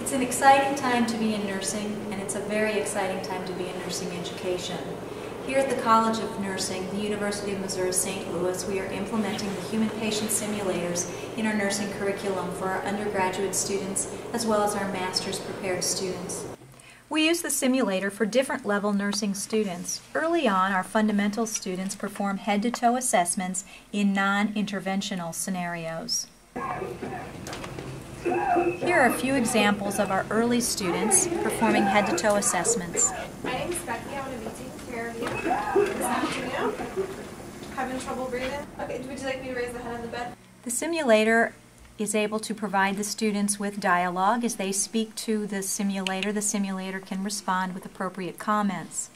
It's an exciting time to be in nursing, and it's a very exciting time to be in nursing education. Here at the College of Nursing, the University of Missouri St. Louis, we are implementing the human patient simulators in our nursing curriculum for our undergraduate students as well as our master's prepared students. We use the simulator for different level nursing students. Early on, our fundamental students perform head-to-toe assessments in non-interventional scenarios. Here are a few examples of our early students performing head-to-toe assessments. My name is Becky. I'm going to be taking care of you this afternoon. Having trouble breathing? Okay, would you like me to raise the head of the bed? The simulator is able to provide the students with dialogue. As they speak to the simulator, the simulator can respond with appropriate comments.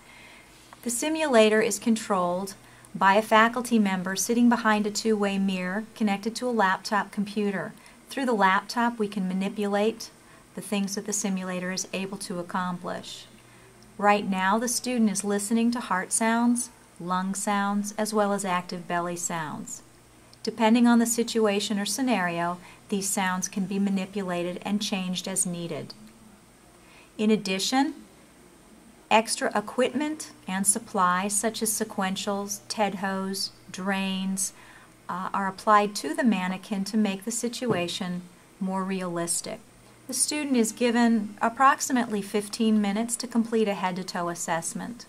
The simulator is controlled by a faculty member sitting behind a two-way mirror connected to a laptop computer. Through the laptop, we can manipulate the things that the simulator is able to accomplish. Right now, the student is listening to heart sounds, lung sounds, as well as active belly sounds. Depending on the situation or scenario, these sounds can be manipulated and changed as needed. In addition, extra equipment and supplies such as sequentials, TED hose, drains, uh, are applied to the mannequin to make the situation more realistic. The student is given approximately 15 minutes to complete a head-to-toe assessment.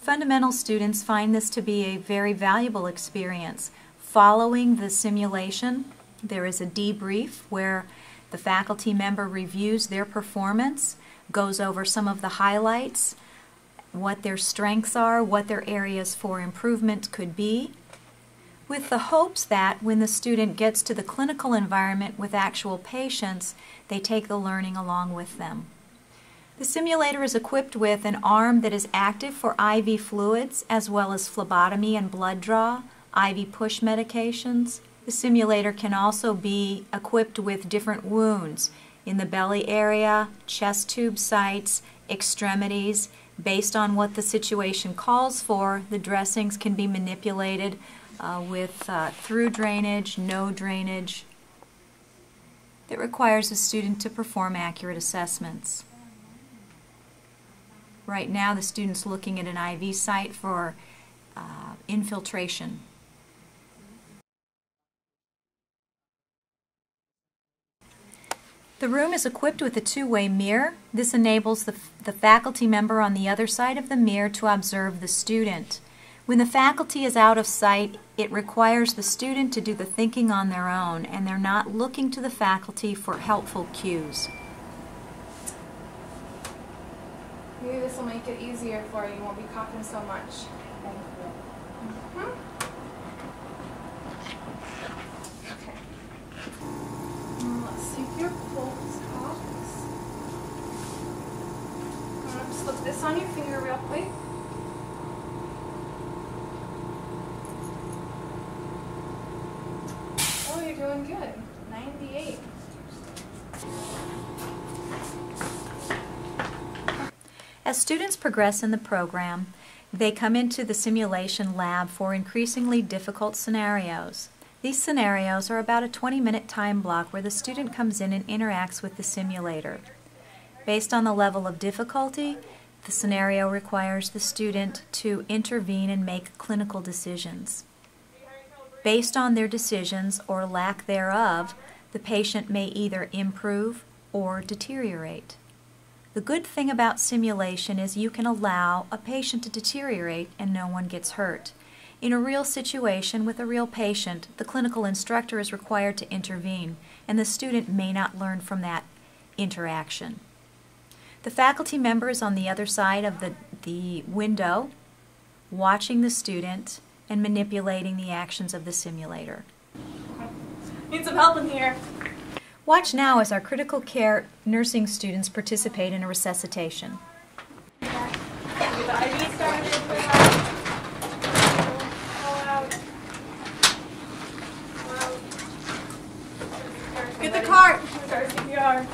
Fundamental students find this to be a very valuable experience. Following the simulation, there is a debrief where the faculty member reviews their performance, goes over some of the highlights, what their strengths are, what their areas for improvement could be, with the hopes that when the student gets to the clinical environment with actual patients, they take the learning along with them. The simulator is equipped with an arm that is active for IV fluids as well as phlebotomy and blood draw, IV push medications. The simulator can also be equipped with different wounds in the belly area, chest tube sites, extremities, based on what the situation calls for, the dressings can be manipulated uh, with uh, through drainage, no drainage. It requires a student to perform accurate assessments. Right now the student's looking at an IV site for uh, infiltration. The room is equipped with a two-way mirror. This enables the, the faculty member on the other side of the mirror to observe the student. When the faculty is out of sight, it requires the student to do the thinking on their own, and they're not looking to the faculty for helpful cues. Maybe this will make it easier for you. You won't be coughing so much. Mm -hmm. Um, this on your finger real quick. Oh, you're doing good. 98. As students progress in the program, they come into the simulation lab for increasingly difficult scenarios. These scenarios are about a 20-minute time block where the student comes in and interacts with the simulator. Based on the level of difficulty, the scenario requires the student to intervene and make clinical decisions. Based on their decisions or lack thereof, the patient may either improve or deteriorate. The good thing about simulation is you can allow a patient to deteriorate and no one gets hurt. In a real situation with a real patient, the clinical instructor is required to intervene, and the student may not learn from that interaction. The faculty member is on the other side of the, the window, watching the student and manipulating the actions of the simulator. Need some help in here. Watch now as our critical care nursing students participate in a resuscitation. Get the cart. Start CPR.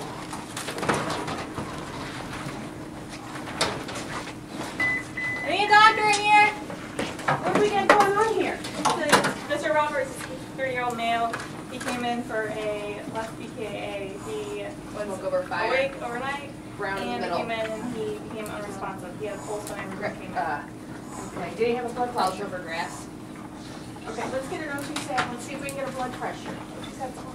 doctor in here? What do we got going on here? Mr. Roberts is 30 eight-year-old male. He came in for a left BKA. He was Smoke over fire. awake overnight, Brown and he middle. came in and he became unresponsive. He had a pulse when I came in. Uh, Okay, did he have a blood clouds pressure? over grass. Okay, let's get an O2 sat, let's see if we can get a blood pressure.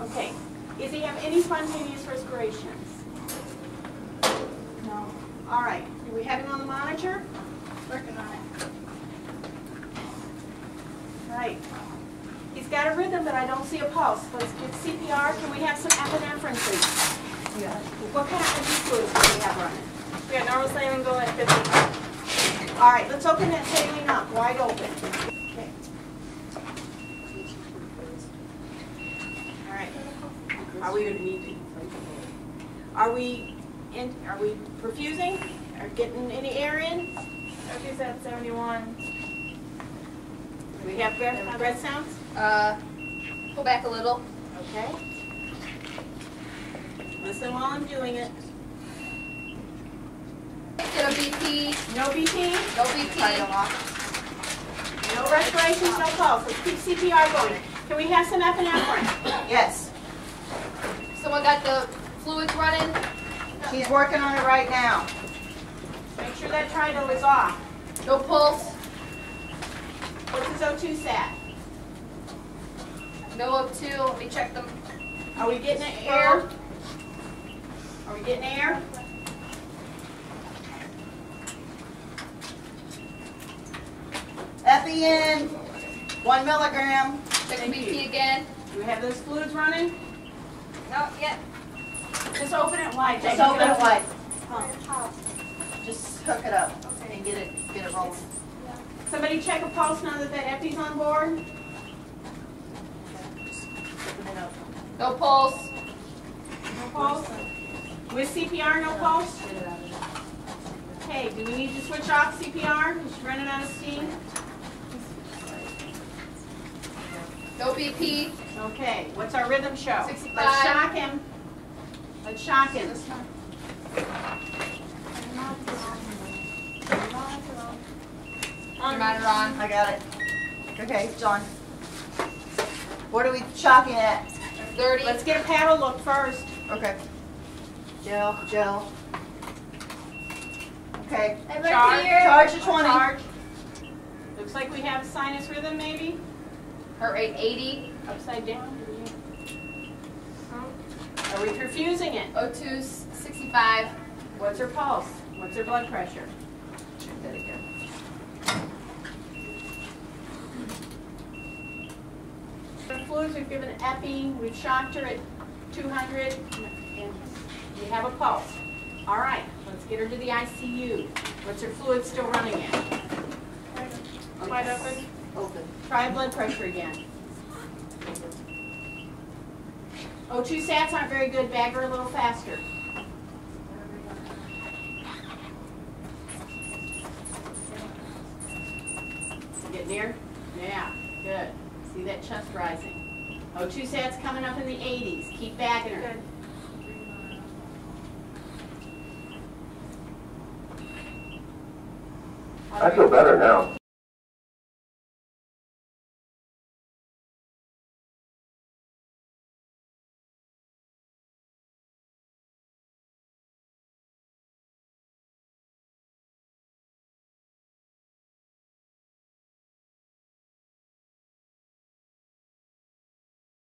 Okay, is he have any spontaneous respirations? No. All right, do we have him on the monitor? Working on it. Right. He's got a rhythm, but I don't see a pulse. Let's get CPR, can we have some epinephrine, please? Yeah. What kind of fluids do we have running? We got normal saline going at 50. All right, let's open that saline up, wide open. Okay. All right. Are we, going to need are we, in? are we perfusing? Are getting any air in? She's at 71. Do we have breath, breath sounds? Uh, pull back a little. Okay. Listen while I'm doing it. Get a BP. No BP, No BP. no respirations, no pulse. Let's keep CPR going. Can we have some epinephrine? Yes. Someone got the fluids running. She's working on it right now. Make sure that tridal is off. No pulse. What's his O2 sat? No O2. Let me check them. Are we getting air? Are we getting air? Epi in, one milligram. Check Thank BP you. again. Do we have those fluids running? Not yet. Just open it wide. Just open it wide. Just hook it up and get it, get it rolling. Somebody check a pulse now that that epi's on board. No pulse. No pulse? With CPR, no pulse? Okay, do we need to switch off CPR? She running out of steam? No BP. Okay, what's our rhythm show? 65. Let's shock him. Let's shock him. On. I got it. Okay, John. What are we shocking at? 30. Let's get a paddle look first. Okay. Gel, gel. Okay, Charge. charge to twenty. Charge. Looks like we have sinus rhythm maybe. Heart rate 80. Upside down. Are we perfusing it? O2 's 65. What's her pulse? What's her blood pressure? Check that again. For fluids, we've given epi, we've shocked her at 200, and we have a pulse. All right, let's get her to the ICU. What's her fluid still running at? Wide open. Open. Try blood pressure again. O2 sats aren't very good, bag her a little faster. Get near? Yeah, good. See that chest rising. O2 sats coming up in the 80s. Keep bagging her. Good. I feel better now.